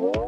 Oh.